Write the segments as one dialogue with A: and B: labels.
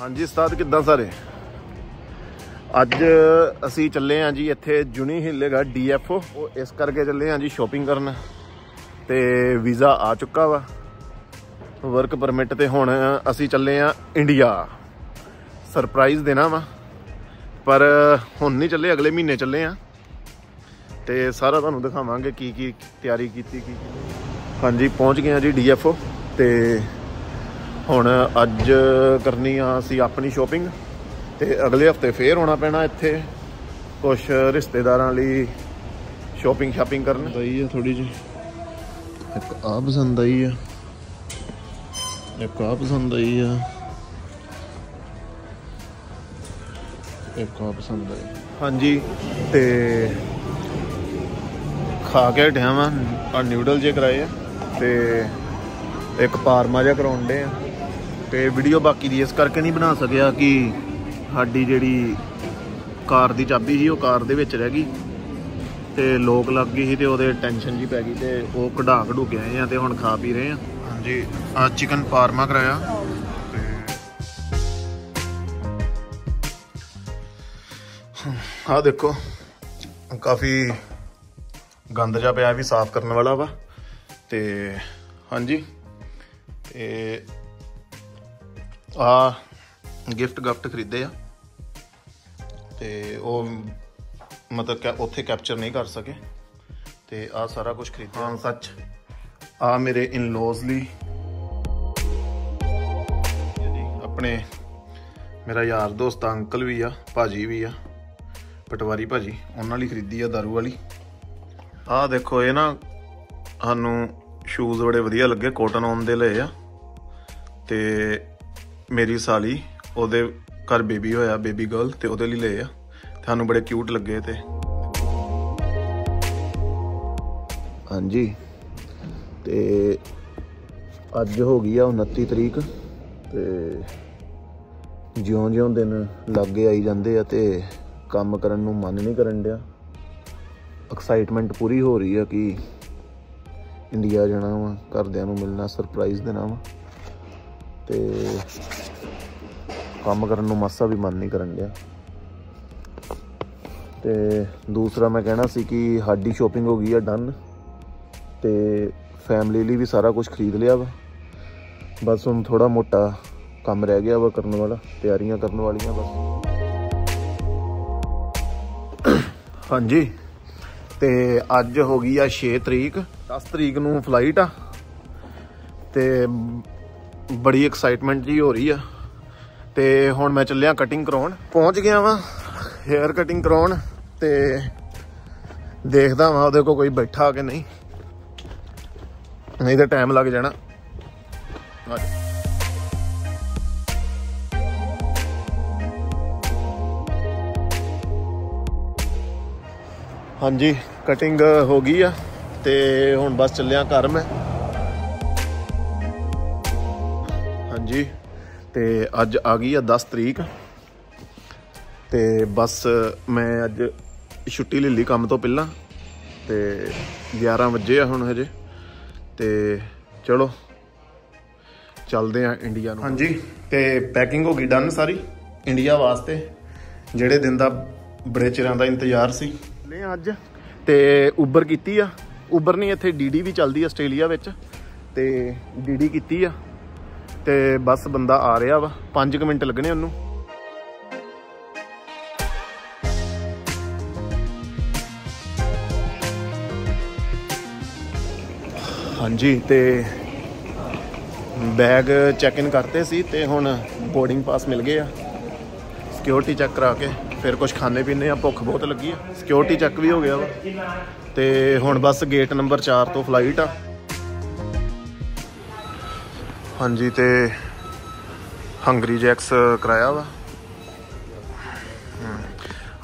A: ਹਾਂਜੀ, ਉਸਤਾਦ ਕਿੱਦਾਂ ਸਾਰੇ? ਅੱਜ ਅਸੀਂ ਚੱਲੇ ਆਂ ਜੀ ਇੱਥੇ ਜੁਨੀ ਹਿੱਲ ਹੈਗਾ ਡੀਐਫਓ ਉਹ ਇਸ ਕਰਕੇ ਚੱਲੇ ਆਂ ਜੀ ਸ਼ਾਪਿੰਗ ਕਰਨ। ਤੇ ਵੀਜ਼ਾ ਆ ਚੁੱਕਾ ਵਾ। ਵਰਕ ਪਰਮਿਟ ਤੇ ਹੁਣ ਅਸੀਂ ਚੱਲੇ ਆਂ ਇੰਡੀਆ। ਸਰਪ੍ਰਾਈਜ਼ ਦੇਣਾ ਵਾ। ਪਰ ਹੁਣ ਨਹੀਂ ਚੱਲੇ, ਅਗਲੇ ਮਹੀਨੇ ਚੱਲੇ ਆਂ। ਤੇ ਸਾਰਾ ਤੁਹਾਨੂੰ ਦਿਖਾਵਾਂਗੇ ਕੀ ਕੀ ਤਿਆਰੀ ਕੀਤੀ, ਕੀ ਹਾਂਜੀ, ਪਹੁੰਚ ਗਏ ਆਂ ਜੀ ਡੀਐਫਓ ਤੇ ਹੁਣ ਅੱਜ ਕਰਨੀ ਆ ਅਸੀਂ ਆਪਣੀ ਸ਼ਾਪਿੰਗ ਤੇ ਅਗਲੇ ਹਫ਼ਤੇ ਫੇਰ ਆਉਣਾ ਪੈਣਾ ਇੱਥੇ ਕੁਝ ਰਿਸ਼ਤੇਦਾਰਾਂ ਲਈ ਸ਼ਾਪਿੰਗ ਸ਼ਾਪਿੰਗ ਕਰਨ। ਆਈ ਆ ਥੋੜੀ ਜਿਹੀ। ਇੱਕ ਆ ਪਸੰਦ ਆਈ ਆ। ਇੱਕ ਆ ਪਸੰਦ ਆਈ ਆ। ਇੱਕ ਆ ਪਸੰਦ ਆਈ। ਹਾਂਜੀ ਤੇ ਖਾ ਕੇ ਹਟਿਆ ਵਾਂ ਆ ਨਿਊਡਲ ਜੇ ਕਰਾਏ ਆ ਤੇ ਇੱਕ ਪਾਰਮਾ ਜਿਹਾ ਕਰਾਉਣ ਦੇ ਆ। ਤੇ ਵੀਡੀਓ ਬਾਕੀ ਦੀ ਇਸ ਕਰਕੇ ਨਹੀਂ ਬਣਾ ਸਕਿਆ ਕਿ ਸਾਡੀ ਜਿਹੜੀ ਕਾਰ ਦੀ ਚਾਬੀ ਸੀ, ਉਹ ਕਾਰ ਦੇ ਵਿੱਚ ਰਹਿ ਗਈ। ਤੇ ਲੋਕ ਲੱਗ ਗਈ ਸੀ ਤੇ ਉਹਦੇ ਟੈਨਸ਼ਨ ਜੀ ਪੈ ਗਈ ਤੇ ਉਹ ਕਢਾ ਕਢੂ ਕੇ ਆਏ ਆ ਤੇ ਹੁਣ ਖਾ ਪੀ ਰਹੇ ਆ। ਹਾਂਜੀ, ਆ ਚਿਕਨ ਫਾਰਮਾ ਕਰਾਇਆ। ਤੇ ਆ ਦੇਖੋ, ਕਾਫੀ ਗੰਦ ਜਾ ਪਿਆ ਵੀ ਸਾਫ਼ ਕਰਨ ਵਾਲਾ ਵਾ। ਤੇ ਹਾਂਜੀ, ਤੇ ਆ ਗਿਫਟ ਗਿਫਟ ਖਰੀਦੇ ਆ। ਤੇ ਉਹ ਮਤਲਬ ਕਿ ਉੱਥੇ ਕੈਪਚਰ ਨਹੀਂ ਕਰ ਸਕੇ। ਤੇ ਆ ਸਾਰਾ ਕੁਝ ਖਰੀਦਿਆ। ਹਾਂ ਸੱਚ। ਆ ਮੇਰੇ ਇਨ-ਲॉज ਲਈ। ਆਪਣੇ ਮੇਰਾ ਯਾਰ ਦੋਸਤ ਆ, ਅੰਕਲ ਵੀ ਆ ਭਾਜੀ ਵੀ ਆ ਪਟਵਾਰੀ ਭਾਜੀ ਉਹਨਾਂ ਲਈ ਖਰੀਦੀ ਆ ਦਾਰੂ ਵਾਲੀ। ਆਹ ਦੇਖੋ ਇਹ ਨਾ ਸਾਨੂੰ ਸ਼ੂਜ਼ ਬੜੇ ਵਧੀਆ ਲੱਗੇ ਕੋਟਨ ਔਨ ਦੇ ਲਏ ਆ। ਤੇ ਮੇਰੀ ਸਾਲੀ, ਉਹਦੇ ਘਰ ਬੇਬੀ ਹੋਇਆ, ਬੇਬੀ ਗਰਲ ਤੇ ਉਹਦੇ ਲਈ ਲਏ ਆ। ਤੁਹਾਨੂੰ ਬੜੇ ਕਿਊਟ ਲੱਗੇ ਤੇ। ਹਾਂਜੀ। ਤੇ ਅੱਜ ਹੋ ਗਈ ਆ 29 ਤਰੀਕ, ਤੇ ਜਿਉਂ-ਜਿਉਂ ਦਿਨ ਲੱਗੇ ਆਈ ਜਾਂਦੇ ਆ ਤੇ ਕੰਮ ਕਰਨ ਨੂੰ ਮਨ ਨਹੀਂ ਕਰਨ ਡਿਆ। ਐਕਸਾਈਟਮੈਂਟ ਪੂਰੀ ਹੋ ਰਹੀ ਆ ਕਿ ਇੰਡੀਆ ਜਾਣਾ ਵਾ, ਘਰਦਿਆਂ ਨੂੰ ਮਿਲਣਾ ਸਰਪ੍ਰਾਈਜ਼ ਦੇਣਾ ਵਾ। ਤੇ ਕੰਮ ਕਰਨ ਨੂੰ ਮਾਸਾ ਵੀ ਮਨ ਨਹੀਂ ਕਰਨ ਗਿਆ ਤੇ ਦੂਸਰਾ ਮੈਂ ਕਹਿਣਾ ਸੀ ਕਿ ਸਾਡੀ ਸ਼ੋਪਿੰਗ ਹੋ ਗਈ ਆ ਡਨ ਤੇ ਫੈਮਿਲੀ ਲਈ ਵੀ ਸਾਰਾ ਕੁਝ ਖਰੀਦ ਲਿਆ ਵਾ। ਬਸ ਹੁਣ ਥੋੜਾ ਮੋਟਾ ਕੰਮ ਰਹਿ ਗਿਆ ਵਾ ਕਰਨ ਵਾਲਾ, ਤਿਆਰੀਆਂ ਕਰਨ ਵਾਲੀਆਂ ਬਸ। ਹਾਂਜੀ, ਤੇ ਅੱਜ ਹੋ ਗਈ ਆ 6 ਤਰੀਕ 10 ਤਰੀਕ ਨੂੰ ਫਲਾਈਟ ਆ। ਤੇ ਬੜੀ ਐਕਸਾਈਟਮੈਂਟ ਜੀ ਹੋ ਰਹੀ ਆ। ਤੇ ਹੁਣ ਮੈਂ ਚੱਲਿਆ ਕਟਿੰਗ ਕਰਾਉਣ। ਪਹੁੰਚ ਗਿਆ ਵਾਂ ਹੇਅਰ ਕਟਿੰਗ ਕਰਾਉਣ ਤੇ ਦੇਖਦਾ ਵਾਂ ਉਹਦੇ ਕੋਲ ਕੋਈ ਬੈਠਾ ਕਿ ਨਹੀਂ। ਨਹੀਂ ਤਾਂ ਟਾਈਮ ਲੱਗ ਜਾਣਾ। ਆ ਜਾ। ਹਾਂਜੀ ਕਟਿੰਗ ਹੋ ਗਈ ਆ ਤੇ ਹੁਣ ਬਸ ਚੱਲਿਆ ਘਰ ਮੈਂ। ਤੇ ਅੱਜ ਆ ਗਈ ਆ 10 ਤਰੀਕ। ਤੇ ਬਸ ਮੈਂ ਅੱਜ ਛੁੱਟੀ ਲੈ ਲਈ ਕੰਮ ਤੋਂ ਪਹਿਲਾਂ। ਤੇ 11 ਵਜੇ ਆ ਹੁਣ ਹਜੇ। ਤੇ ਚਲੋ ਚੱਲਦੇ ਆ ਇੰਡੀਆ ਨੂੰ। ਹਾਂਜੀ ਤੇ ਪੈਕਿੰਗ ਹੋ ਗਈ ਡਨ ਸਾਰੀ ਇੰਡੀਆ ਵਾਸਤੇ। ਜਿਹੜੇ ਦਿਨ ਦਾ ਬੜੇ ਚਿਰਾਂ ਦਾ ਇੰਤਜ਼ਾਰ ਸੀ। ਲੈ ਅੱਜ। ਤੇ ਉਬਰ ਕੀਤੀ ਆ। ਉਬਰ ਨਹੀਂ ਇੱਥੇ ਡੀਡੀ ਵੀ ਚੱਲਦੀ ਆ ਆਸਟ੍ਰੇਲੀਆ ਵਿੱਚ। ਤੇ ਡੀਡੀ ਕੀਤੀ ਆ। ਤੇ ਬਸ ਬੰਦਾ ਆ ਰਿਹਾ ਵਾ। 5 ਮਿੰਟ ਲੱਗਣੇ ਉਹਨੂੰ। ਹਾਂਜੀ, ਤੇ ਬੈਗ ਚੈੱਕ ਇਨ ਕਰਤੇ ਸੀ ਤੇ ਹੁਣ ਬੋਰਡਿੰਗ ਪਾਸ ਮਿਲ ਗਏ ਆ। ਸਿਕਿਉਰਿਟੀ ਚੈੱਕ ਕਰਾ ਕੇ ਫਿਰ ਕੁਝ ਖਾਣੇ ਪੀਣੇ ਆ, ਭੁੱਖ ਬਹੁਤ ਲੱਗੀ ਆ। ਸਿਕਿਉਰਿਟੀ ਚੈੱਕ ਵੀ ਹੋ ਗਿਆ ਵਾ। ਤੇ ਹੁਣ ਬਸ ਗੇਟ ਨੰਬਰ 4 ਤੋਂ ਫਲਾਈਟ ਆ। ਹਾਂਜੀ ਤੇ ਹੰਗਰੀ ਜੈਕਸ ਕਰਾਇਆ ਵਾ। ਹਮ,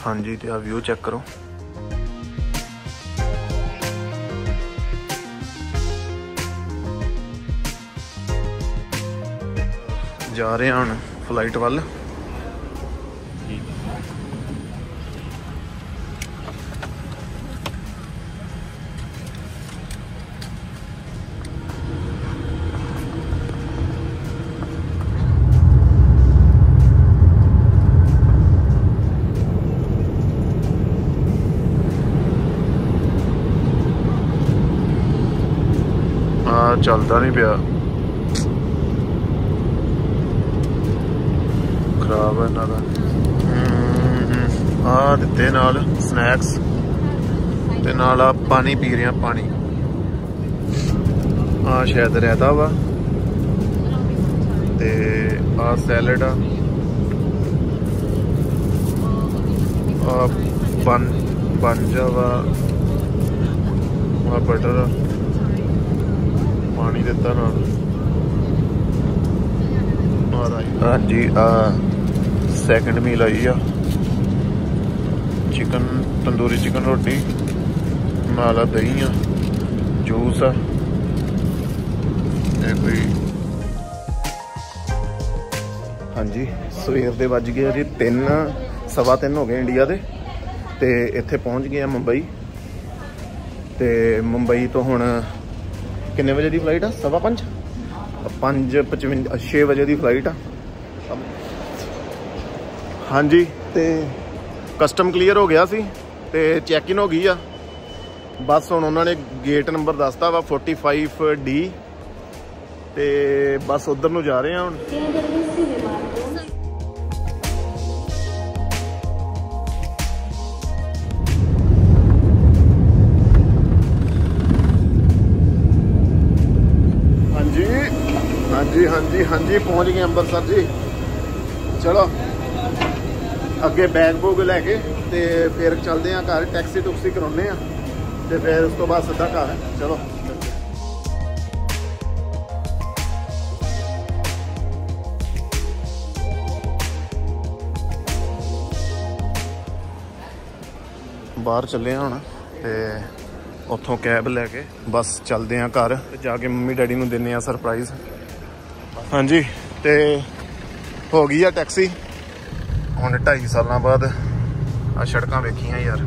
A: ਹਾਂਜੀ ਤੇ ਆ ਵਿਊ ਚੈੱਕ ਕਰੋ। ਜਾ ਰਹੇ ਹਾਂ ਹੁਣ ਫਲਾਈਟ ਵੱਲ। ਚੱਲਦਾ ਨਹੀਂ ਪਿਆ। ਖਰਾਬ ਹੈ ਇਹਨਾਂ ਦਾ। ਆ ਦਿੱਤੇ ਨਾਲ ਸਨੈਕਸ ਤੇ ਨਾਲ ਆ ਪਾਣੀ ਪੀ ਰਹੇ ਪਾਣੀ। ਆ ਸ਼ਾਇਦ ਰਹਿਤਾ ਵਾ। ਤੇ ਆ ਸੈਲਡ ਆ। ਆ ਬਨ ਬੰਜਾ ਵਾ ਆ ਬਟਰ ਆ। ਪਾਣੀ ਦਿੱਤਾ ਨਾਲ ਹਾਂਜੀ, ਆ ਸੈਕੰਡ ਮੀਲ ਆਈ ਆ। ਚਿਕਨ, ਤੰਦੂਰੀ ਚਿਕਨ ਰੋਟੀ, ਨਾਲ ਆ ਦਹੀਂ ਆ, ਜੂਸ ਆ। ਇਹ ਕੋਈ ਹਾਂਜੀ, ਸਵੇਰ ਦੇ ਵੱਜ ਗਏ ਜੀ 3 ਸਵਾ 3 ਹੋ ਗਏ ਇੰਡੀਆ ਦੇ। ਤੇ ਇੱਥੇ ਪਹੁੰਚ ਗਏ ਆ ਮੁੰਬਈ। ਤੇ ਮੁੰਬਈ ਤੋਂ ਹੁਣ ਕਿੰਨੇ ਵਜੇ ਦੀ ਫਲਾਈਟ ਆ? ਸਵਾ 5 5 55 6 ਵਜੇ ਦੀ ਫਲਾਈਟ ਆ। ਹਾਂਜੀ। ਤੇ ਕਸਟਮ ਕਲੀਅਰ ਹੋ ਗਿਆ ਸੀ ਤੇ ਚੈੱਕ ਇਨ ਹੋ ਗਈ ਆ। ਬਸ ਹੁਣ ਉਹਨਾਂ ਨੇ ਗੇਟ ਨੰਬਰ ਦੱਸਤਾ ਵਾ 45 ਡੀ ਤੇ ਬਸ ਉਧਰ ਨੂੰ ਜਾ ਰਹੇ ਆ ਹੁਣ। ਹਾਂਜੀ ਹਾਂਜੀ ਹਾਂਜੀ ਪਹੁੰਚ ਗਏ ਅੰਮ੍ਰਿਤਸਰ ਜੀ ਚਲੋ ਅੱਗੇ ਬੈਗ ਬੂਗ ਲੈ ਕੇ ਤੇ ਫਿਰ ਚੱਲਦੇ ਆ ਘਰ ਟੈਕਸੀ ਟੁਕਸੀ ਕਰਾਉਨੇ ਆ ਤੇ ਫਿਰ ਉਸ ਤੋਂ ਬਾਅਦ ਸਿੱਧਾ ਘਰ ਚਲੋ ਬਾਹਰ ਚੱਲੇ ਆ ਹੁਣ ਤੇ ਉੱਥੋਂ ਕੈਬ ਲੈ ਕੇ ਬਸ ਚੱਲਦੇ ਆ ਘਰ ਤੇ ਜਾ ਕੇ ਮੰਮੀ ਡੈਡੀ ਨੂੰ ਦਿੰਨੇ ਆ ਸਰਪ੍ਰਾਈਜ਼ ਹਾਂਜੀ। ਤੇ ਹੋ ਗਈ ਆ ਟੈਕਸੀ। ਹੁਣ 2.5 ਸਾਲਾਂ ਬਾਅਦ ਆ ਸੜਕਾਂ ਵੇਖੀਆਂ ਯਾਰ।